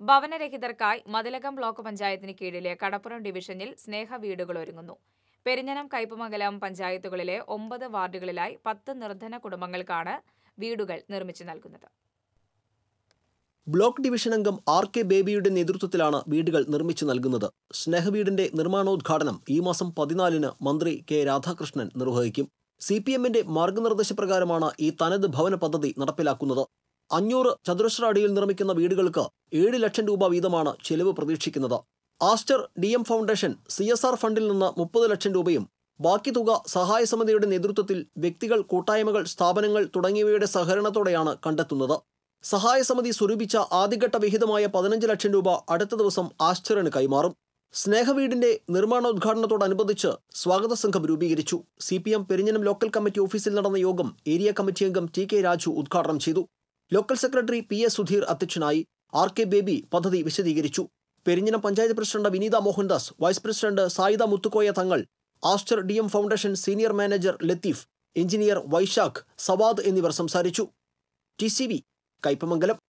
ഭവനരഹിതർക്കായി Mathilakam block പഞ്ചായത്തിന് കീഴിലെ കടപ്പുറം ഡിവിഷനിൽ സ്നേഹ വീടുകൾ ഒരുങ്ങുന്നു. പെരിഞ്ഞനം കയ്പമംഗലം പഞ്ചായത്തുകളിലെ ഒമ്പത് വാർഡുകളിലായി പത്ത് നിർധന കുടുംബങ്ങൾക്കാണ് വീടുകൾ നിർമ്മിച്ചു നൽകുന്നത്. ബ്ലോക്ക് ഡിവിഷൻ അംഗം ആർ കെ ബേബിയുടെ നേതൃത്വത്തിലാണ് വീടുകൾ നിർമ്മിച്ചു നൽകുന്നത്. സ്നേഹവീടിന്റെ നിർമ്മാണോദ്ഘാടനം ഈ മാസം പതിനാലിന് മന്ത്രി കെ രാധാകൃഷ്ണൻ നിർവഹിക്കും. സി പി എമ്മിന്റെ മാർഗനിർദ്ദേശപ്രകാരമാണ് ഈ തനത് ഭവന പദ്ധതി നടപ്പിലാക്കുന്നത്. അഞ്ഞൂറ് ചതുരശ്ര അടിയിൽ നിർമ്മിക്കുന്ന വീടുകൾക്ക് ഏഴ് ലക്ഷം രൂപ വീതമാണ് ചെലവ് പ്രതീക്ഷിക്കുന്നത്. Aster D M foundation C S R ഫണ്ടിൽ നിന്ന് മുപ്പത് ലക്ഷം രൂപയും ബാക്കി തുക സഹായ സമിതിയുടെ നേതൃത്വത്തിൽ വ്യക്തികൾ കൂട്ടായ്മകൾ സ്ഥാപനങ്ങൾ തുടങ്ങിയവയുടെ സഹകരണത്തോടെയാണ് കണ്ടെത്തുന്നത്. സഹായ സമിതി സ്വരൂപിച്ച ആദ്യഘട്ട വിഹിതമായ പതിനഞ്ച് ലക്ഷം രൂപ അടുത്ത ദിവസം ആസ്റ്ററിന് കൈമാറും. സ്നേഹവീടിന്റെ നിർമ്മാണോദ്ഘാടനത്തോടനുബന്ധിച്ച് സ്വാഗത സംഘം രൂപീകരിച്ചു. C P M Perinjanam local committee ഓഫീസിൽ നടന്ന യോഗം ഏരിയ കമ്മിറ്റി അംഗം ടി കെ രാജു ഉദ്ഘാടനം ചെയ്തു. Local secretary P S Sudheer അധ്യക്ഷനായി ആർ കെ ബേബി പദ്ധതി വിശദീകരിച്ചു. Perinjanam panchayat president Vineetha Mohandas vice president Sayida Muthukoya Thangal Aster D M foundation senior manager Latheef engineer Vaishakh Sawad എന്നിവർ സംസാരിച്ചു. T C V Kaipamangalam.